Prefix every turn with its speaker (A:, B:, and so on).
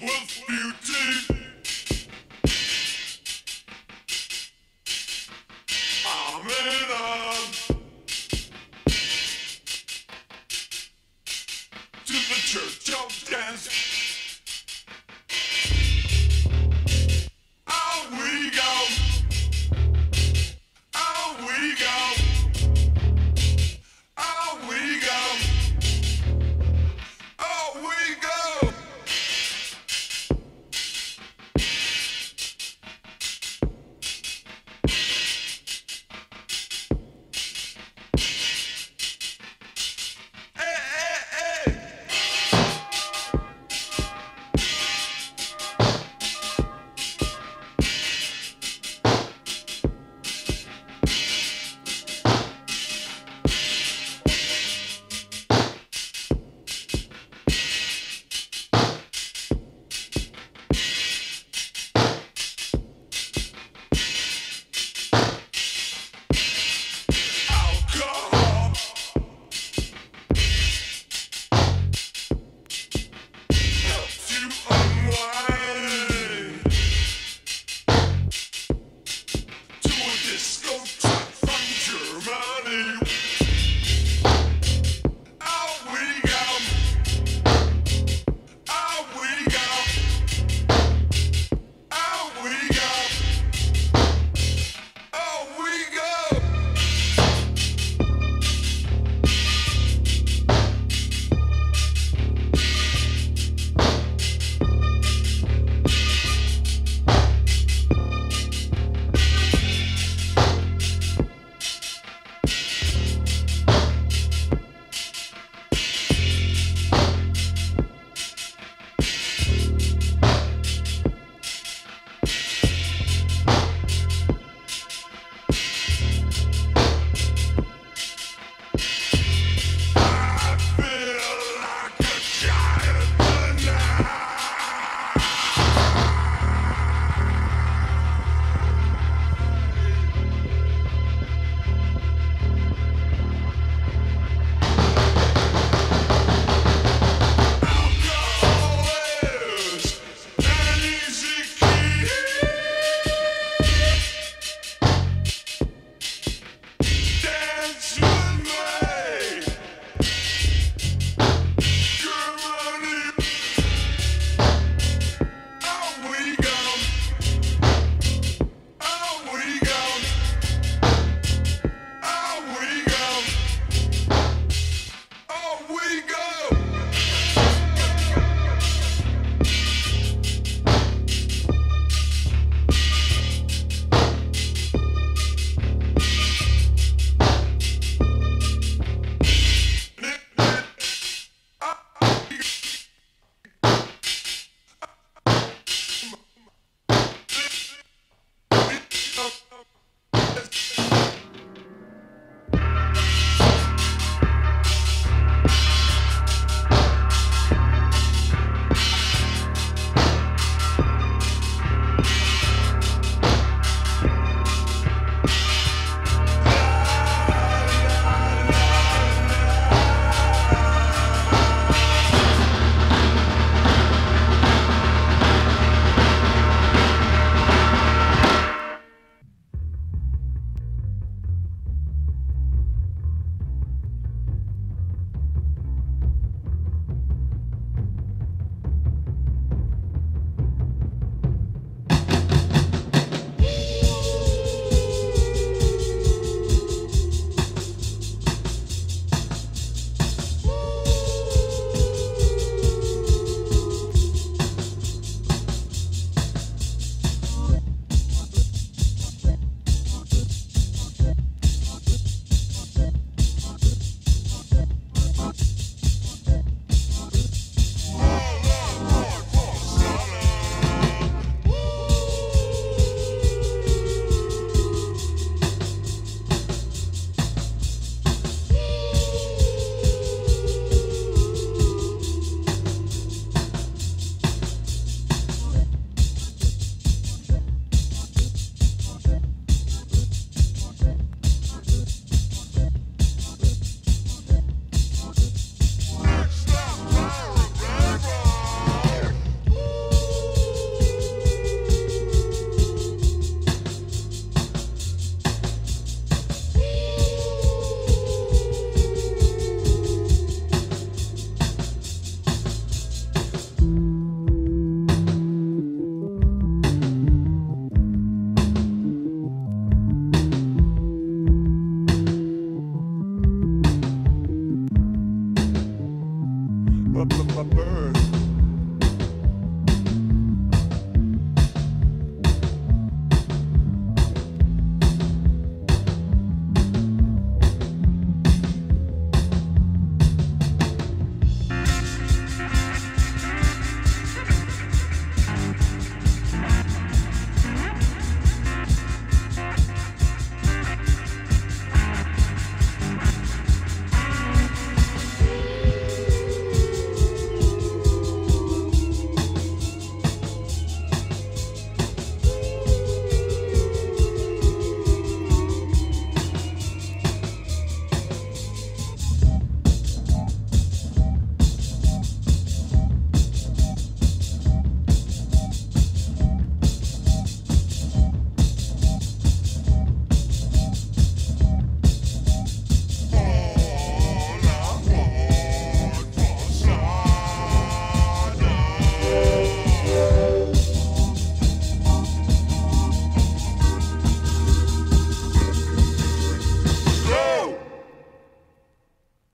A: Wolf beauty.